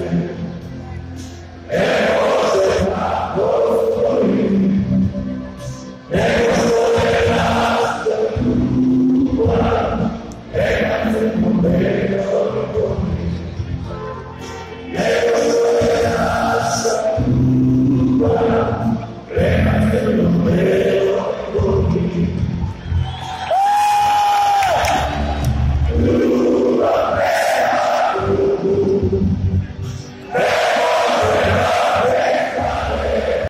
Amen.